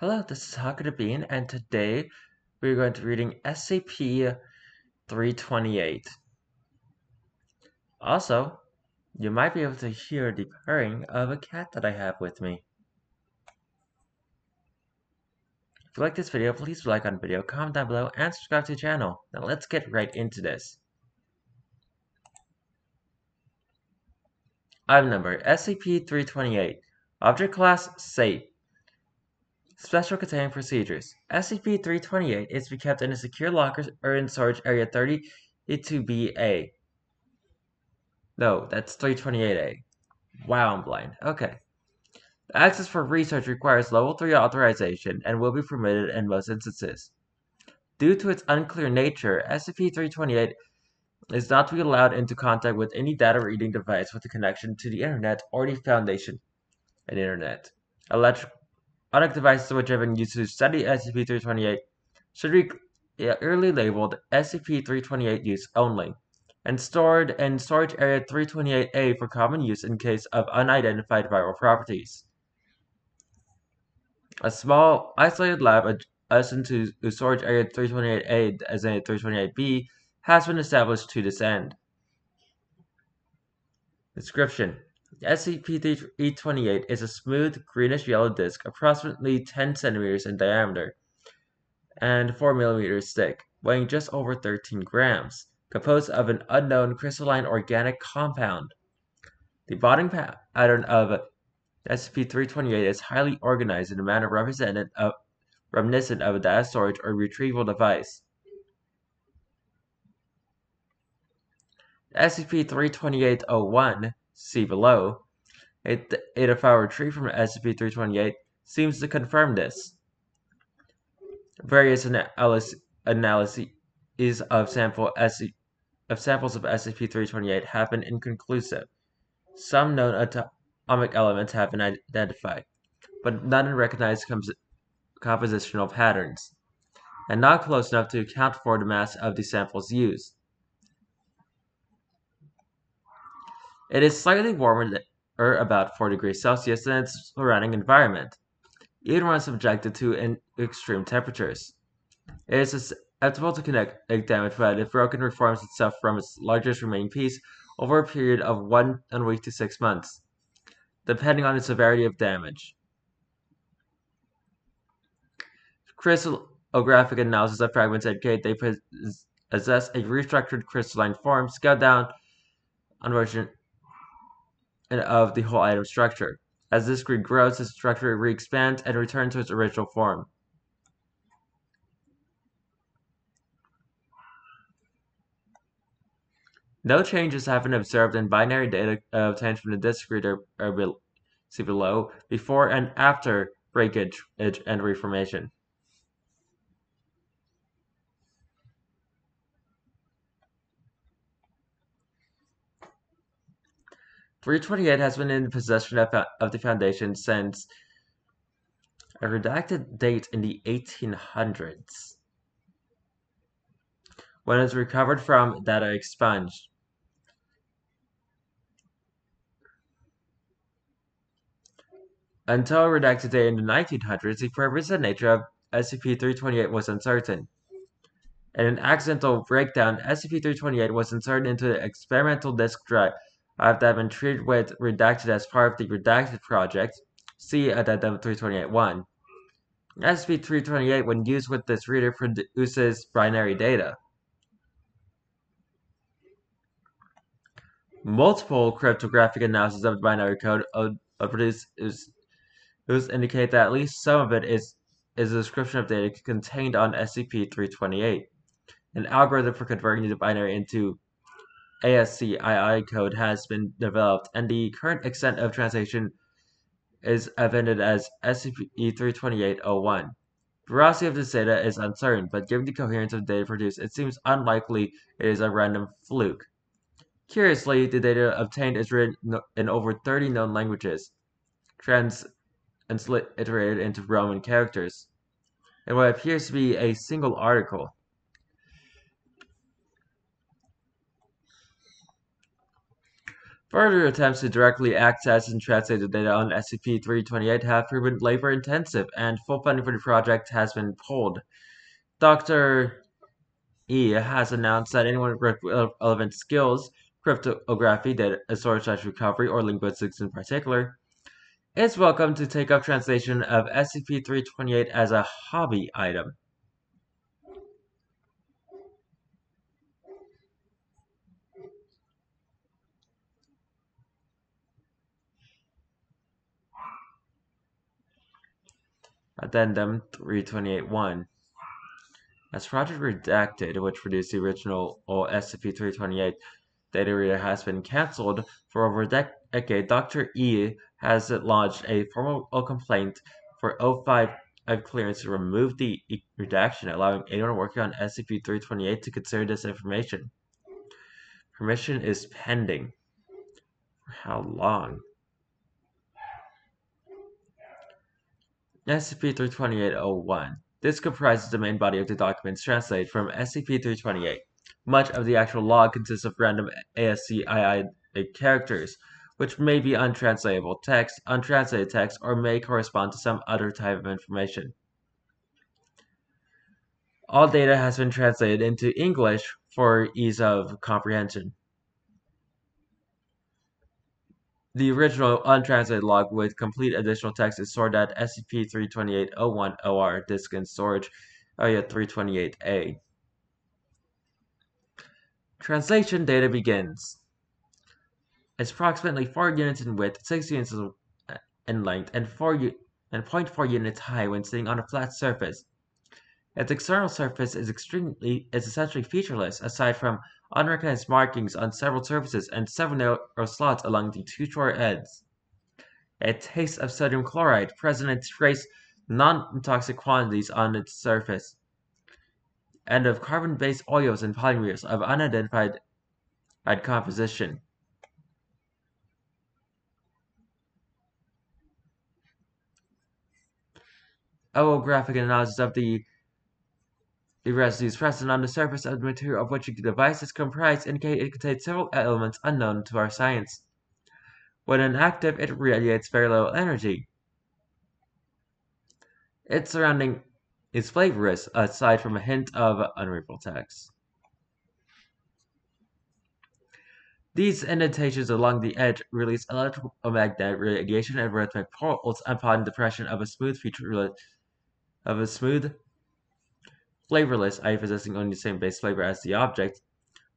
Hello, this is Haku the Bean, and today we're going to be reading SCP-328. Also, you might be able to hear the purring of a cat that I have with me. If you like this video, please like on the video, comment down below, and subscribe to the channel. Now let's get right into this. Item number SCP-328 Object Class Safe Special Containment Procedures SCP-328 is to be kept in a secure locker or in storage area 32B-A. No, that's 328A. Wow, I'm blind. Okay. Access for research requires Level 3 authorization and will be permitted in most instances. Due to its unclear nature, SCP-328 is not to be allowed into contact with any data reading device with a connection to the Internet or the Foundation and Internet. Electric Automatic devices have been used to study SCP-328 should be clearly labeled SCP-328 use only, and stored in Storage Area 328A for common use in case of unidentified viral properties. A small, isolated lab adjacent to Storage Area 328A designated 328B has been established to this end. Description SCP-328 is a smooth, greenish-yellow disk approximately 10 centimeters in diameter and 4 millimeters thick, weighing just over 13 grams, composed of an unknown crystalline organic compound. The bonding pattern of SCP-328 is highly organized in a manner of, reminiscent of a data storage or retrieval device. SCP-328-01 see below, a data file retrieved from SCP-328 seems to confirm this. Various analyses of, sample of samples of SCP-328 have been inconclusive. Some known atomic elements have been identified, but none recognize compositional patterns, and not close enough to account for the mass of the samples used. It is slightly warmer or er, about 4 degrees Celsius than its surrounding environment, even when subjected to extreme temperatures. It is susceptible to kinetic damage, but if broken, reforms itself from its largest remaining piece over a period of one week to six months, depending on the severity of damage. Crystallographic analysis of fragments indicate they possess a restructured crystalline form, scaled down on unfortunate of the whole item structure. As this grid grows, the structure re-expands and returns to its original form. No changes have been observed in binary data obtained from the disk reader see below before and after breakage and reformation. 328 has been in possession of, of the Foundation since a redacted date in the 1800s, when it was recovered from data expunged. Until redacted date in the 1900s, the purpose and nature of SCP-328 was uncertain. In an accidental breakdown, SCP-328 was inserted into the experimental disk drive have been treated with redacted as part of the redacted project. See addendum 328.1. SCP-328, when used with this reader, produces binary data. Multiple cryptographic analysis of the binary code produces indicate that at least some of it is, is a description of data contained on SCP-328. An algorithm for converting the binary into ASCII code has been developed, and the current extent of translation is evident as SCP-328-01. Veracity of this data is uncertain, but given the coherence of data produced, it seems unlikely it is a random fluke. Curiously, the data obtained is written in over 30 known languages, transliterated into Roman characters, in what appears to be a single article. Further attempts to directly access and translate the data on SCP-328 have proven labor-intensive, and full funding for the project has been pulled. Dr. E has announced that anyone with relevant skills, cryptography, data uh, storage recovery, or linguistics in particular, is welcome to take up translation of SCP-328 as a hobby item. Addendum 328-1 As Project Redacted, which produced the original SCP-328 data reader has been cancelled for over a decade, Dr. E has lodged a formal complaint for O5 clearance to remove the redaction, allowing anyone working on SCP-328 to consider this information. Permission is pending. For how long? SCP-328-01. This comprises the main body of the documents translated from SCP-328. Much of the actual log consists of random ASCII characters, which may be untranslatable text, untranslated text, or may correspond to some other type of information. All data has been translated into English for ease of comprehension. The original untranslated log with complete additional text is stored at SCP-328-01-OR disk in storage area 328-A. Translation data begins. It's approximately 4 units in width, 6 units in length, and 4 and 0.4 units high when sitting on a flat surface. Its external surface is extremely is essentially featureless, aside from unrecognized markings on several surfaces and several narrow slots along the two short ends. A taste of sodium chloride present in trace non-toxic quantities on its surface, and of carbon-based oils and polymers of unidentified composition. Orographic analysis of the the residues present on the surface of the material of which the device is comprised indicate it contains several elements unknown to our science. When inactive, it radiates very little energy. Its surrounding is flavorless, aside from a hint of unreadable text. These indentations along the edge release electromagnetic radiation and rhythmic pulse upon depression of a smooth feature of a smooth flavorless, i.e. possessing only the same base flavor as the object,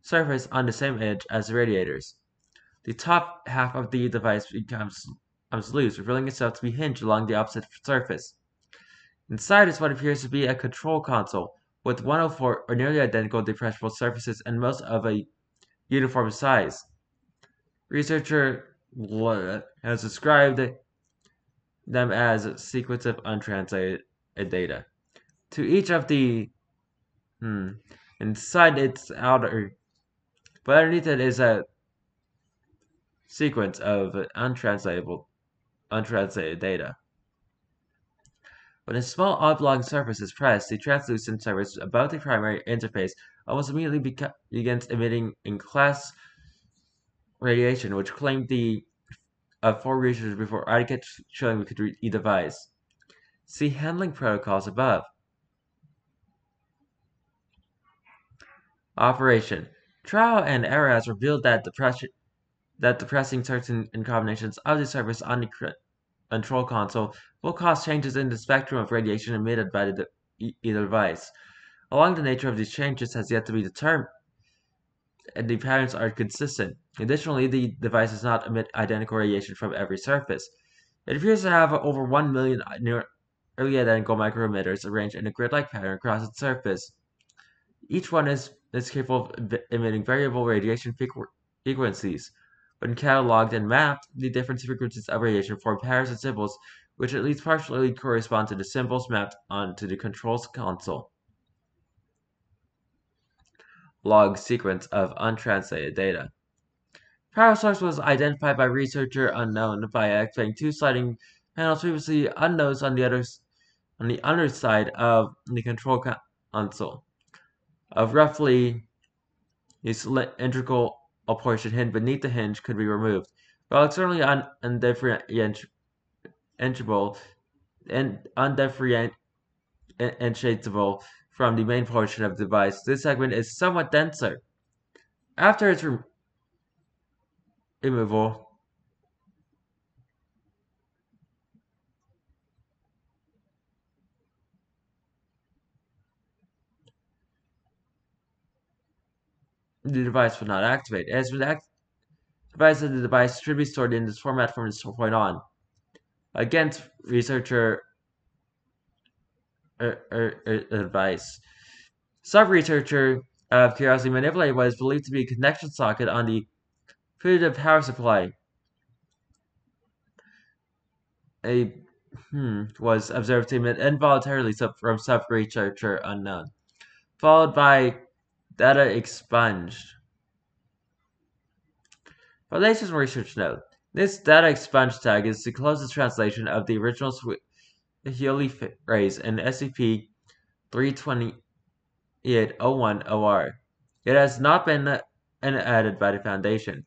surface on the same edge as the radiators. The top half of the device becomes, becomes loose, revealing itself to be hinged along the opposite surface. Inside is what appears to be a control console, with 104 or nearly identical depressible surfaces and most of a uniform size. Researcher has described them as sequence of untranslated data. To each of the Hmm. Inside its outer, but underneath it is a sequence of untranslatable, untranslated data. When a small oblong surface is pressed, the translucent surface above the primary interface almost immediately begins emitting in class radiation, which claimed the of four researchers before adequate showing we could read the device. See handling protocols above. Operation: Trial and error has revealed that depression that certain combinations of the surface on the control console will cause changes in the spectrum of radiation emitted by the de device. Along the nature of these changes has yet to be determined, and the patterns are consistent. Additionally, the device does not emit identical radiation from every surface. It appears to have over 1 million nearly identical microemitters arranged in a grid-like pattern across its surface. Each one is is capable of emitting variable radiation frequencies. When cataloged and mapped, the different frequencies of radiation form pairs and symbols which at least partially correspond to the symbols mapped onto the controls console. Log sequence of untranslated data. Power source was identified by researcher unknown by activating two sliding panels previously unknown on the other on the underside of the control console of roughly a cylindrical portion hidden beneath the hinge could be removed. While externally un- undifferentiable and undifferentiable from the main portion of the device, this segment is somewhat denser. After its re- removal, the device will not activate. As with act- device the device should be stored in this format from this point on. Against researcher er, er, er, advice. Some researcher of Curiosity manipulated what is believed to be a connection socket on the putative power supply. A hmm, was observed to emit involuntarily from sub-researcher unknown, followed by data expunged. Foundation research note. This data expunged tag is the closest translation of the original Swahili phrase in SCP 32801 OR. It has not been uh, added by the Foundation.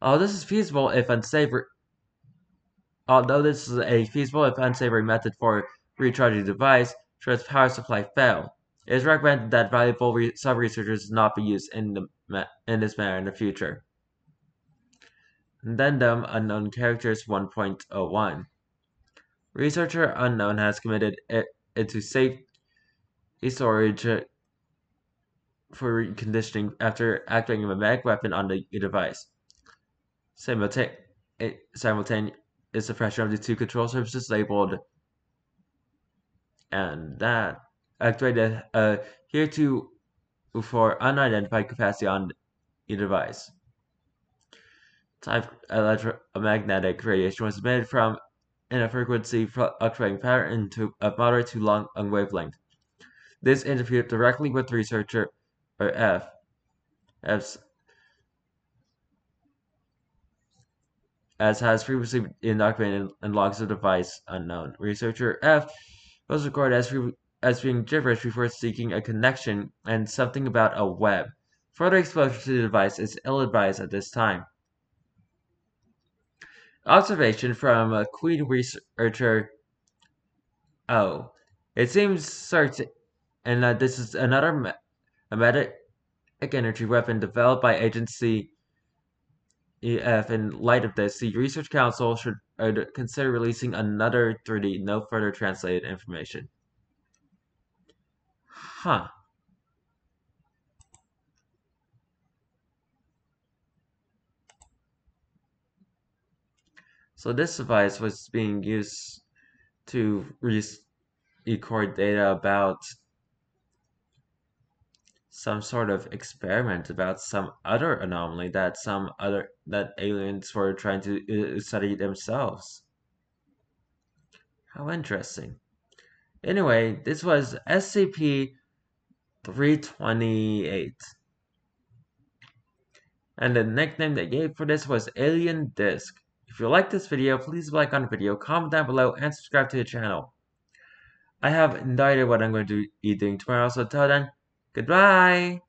Although this is feasible if unsavory, although this is a feasible if unsavory method for recharging the device, should its power supply fail. It is recommended that valuable re- sub-researchers not be used in, the, in this manner in the future. Addendum Unknown Characters 1.01 Researcher Unknown has committed it into safe storage uh, for reconditioning after activating a mag weapon on the device. Simultaneous is the pressure of the two control surfaces labeled and that activated uh, here to for unidentified capacity on the device. Type electromagnetic radiation was emitted from in a frequency fluctuating pattern to a moderate to long wavelength. This interfered directly with researcher or F F's as has previously been documented in logs of device unknown. Researcher F was recorded as as being gibberish before seeking a connection and something about a web. Further exposure to the device is ill-advised at this time. Observation from a Queen researcher. Oh, it seems certain, and this is another me- a medic energy weapon developed by Agency EF. In light of this, the Research Council should uh, consider releasing another 3D, no further translated information. Huh. So this device was being used to record data about some sort of experiment about some other anomaly that some other that aliens were trying to uh, study themselves. How interesting. Anyway, this was SCP 328. And the nickname they gave for this was Alien Disc. If you like this video, please like on the video, comment down below, and subscribe to the channel. I have no idea what I'm going to be doing tomorrow, so until then, goodbye!